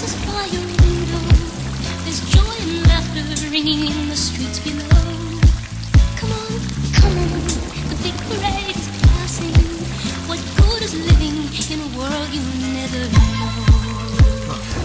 window. There's joy and laughter ringing in the streets below.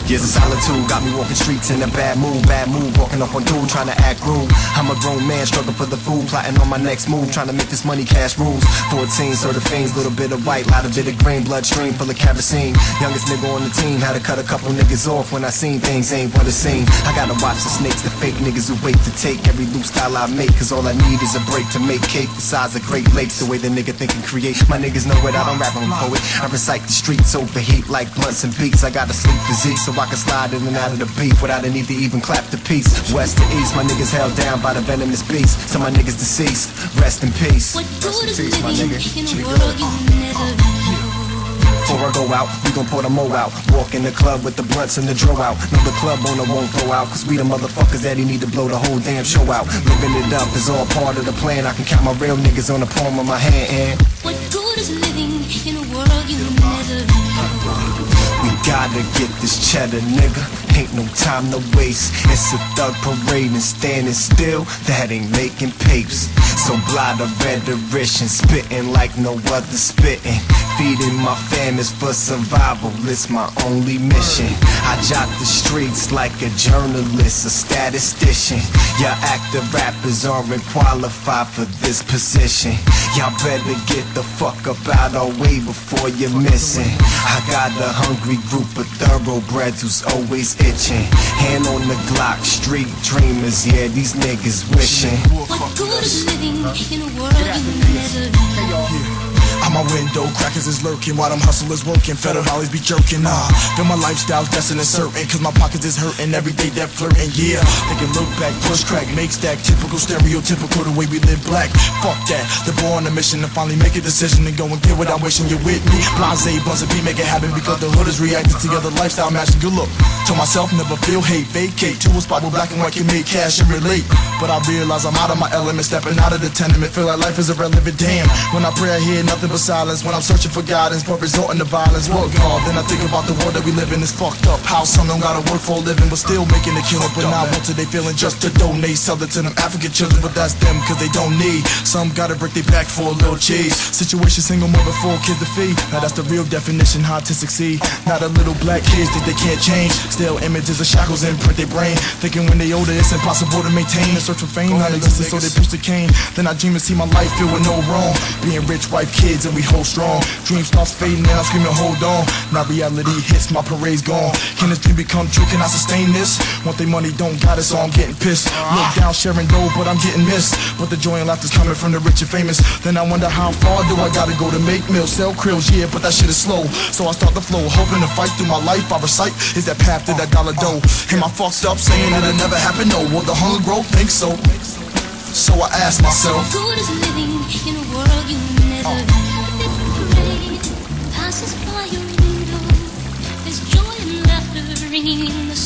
Years of solitude got me walking streets in a bad mood, bad mood, walking up on dude, trying to act rude. I'm a grown man, struggling for the food, plotting on my next move, trying to make this money cash rules. 14, sort of fiends, little bit of white, lot of bit of green, bloodstream full of kerosene. Youngest nigga on the team, had to cut a couple niggas off when I seen things ain't what it seemed. I gotta watch the snakes, the fake niggas who wait to take every loose style I make, cause all I need is a break to make cake the size of Great Lakes, the way the nigga think and create. My niggas know it, I don't rap, I'm a poet. I recite the streets overheat like blunts and beats. I got a sleep physique, so I can slide in and out of the beef without a need to even clap the piece. West to east, my niggas held down by the venomous beast. So my niggas deceased, rest in peace. What good is peace, living in a world you never? Before I go out, we gon' pour the mo out. Walk in the club with the blunts and the dro out. No, the club owner won't go out, cause we the motherfuckers that he need to blow the whole damn show out. Living it up is all part of the plan. I can count my real niggas on the palm of my hand. And we gotta get this cheddar, nigga. Ain't no time to waste. It's a thug parade and standing still. That ain't making papes. So blind a rhetorician, spitting like no other spitting. Feeding my fam is for survival. It's my only mission. I jot the streets like a journalist, a statistician. Y'all active rappers aren't qualified for this position. Y'all better get the fuck up out our way before you're missing. I got a hungry group of thoroughbreds who's always itching. Hand on the Glock, street dreamers, yeah, these niggas wishing. What good is living in a world you never Out my window, crackers is lurking while them hustlers working. Federal volleys be jerking. Ah, feel my lifestyle's destined and certain. Cause my pockets is hurting every day that flirting. Yeah, they can look back, push crack, make stack. Typical, stereotypical, the way we live black. Fuck that. They're born on a mission to finally make a decision and go and get what I'm wishing you're with me. Blase, blunts and beat, make it happen because the hood is reacting to the other lifestyle matching. Good look. Told myself never feel hate, vacate to a spot where black and white can make cash and relate. But I realize I'm out of my element, stepping out of the tenement. Feel like life is irrelevant. Damn. When I pray, I hear nothing but silence. When I'm searching for guidance, but resorting to violence. Work hard, then I think about the world that we live in. It's fucked up. How some don't gotta work for a living, but still making a killing. But not what they feeling just to donate. Sell it to them African children, but that's them cause they don't need. Some gotta break their back for a little cheese. Situation single mother, four kids to feed. Now that's the real definition, how to succeed. Not a little black kids think they can't change. Still images of shackles imprint their brain. Thinking when they older, it's impossible to maintain. A search for fame, not existence, so they preach the cane. Then I dream and see my life filled with no wrong. Being rich, wife, kids, and we hold strong. Dream starts fading, and I'm screaming, hold on. Now reality hits, my parade's gone. Can this dream become true? Can I sustain this? Want they money, don't got it, so I'm getting pissed. Look uh-huh. down, sharing dough, but I'm getting missed. But the joy and laughter's coming from the rich and famous. Then I wonder how far do I gotta go to make meals, sell krills, yeah, but that shit is slow. So I start the flow, hoping to fight through my life. I recite is that path to that dollar dough. Am I fucked up saying that it'll never happen? No, will the hunger grow? Think so. So I ask myself. Good is living in a world you never uh. know. In the.